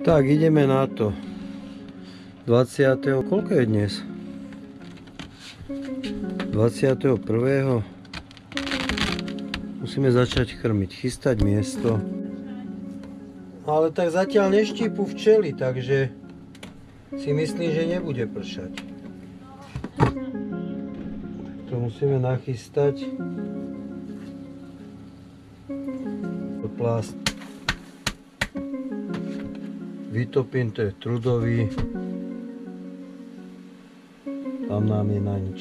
Tak, ideme na to. 20. koľko je dnes? 21. Musíme začať krmiť, chystať miesto. Ale tak zatiaľ neštípu včely, takže si myslím, že nebude pršať. To musíme nachystať. Plast. Vytopím, to je trudový. Tam nám je na nič.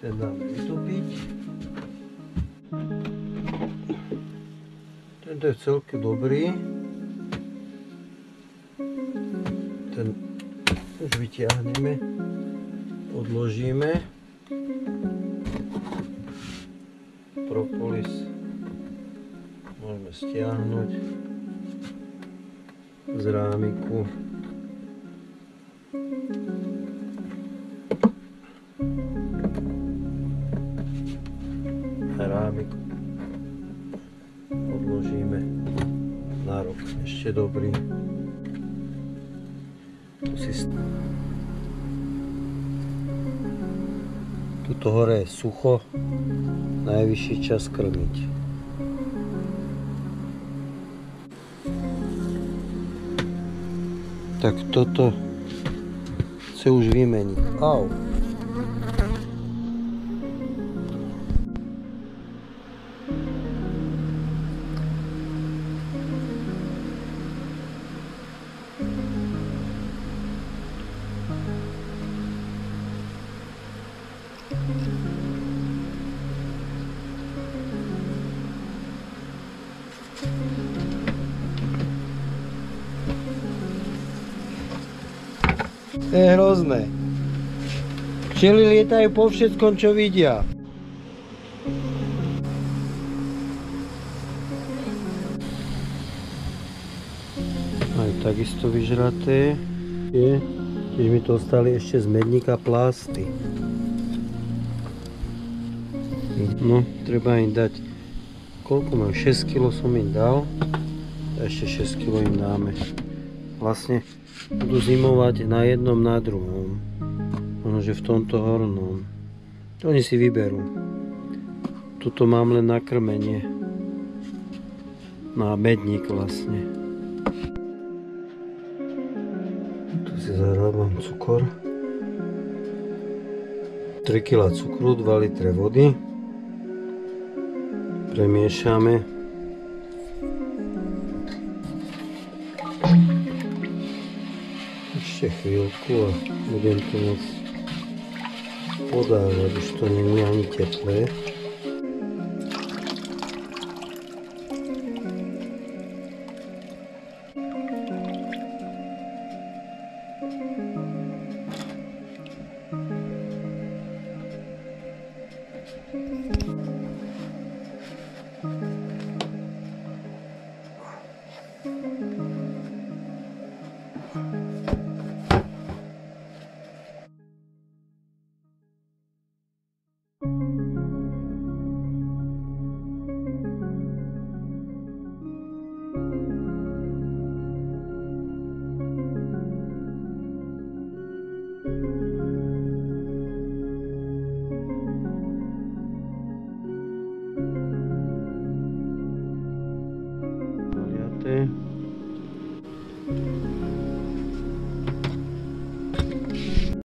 Ten dáme vytopiť. Tento je celkom dobrý. Ten už vyťahneme, odložíme. Propolis môžeme stiahnuť z rámiku. Rámik odložíme na rok. Ešte dobrý. Tu si Tuto hore je sucho. Najvyšší čas krmiť. Tak toto chce už vymeniť. Au. To je hrozné. Včely lietajú po všetkom, čo vidia. Aj takisto vyžraté je. Tiež mi to ostali ešte z medníka plásty. No, treba im dať, koľko majú? 6 kg som im dal. Ešte 6 kg im dáme. Vlastne budú zimovať na jednom, na druhom. Možno, že v tomto hornom. Oni si vyberú. Tuto mám len na krmenie. Na medník vlastne. Tu si zarábam cukor. 3 kg cukru, 2 litre vody. Premiešame. Ešte chvíľku a budem to môcť podávať, už to Yeah.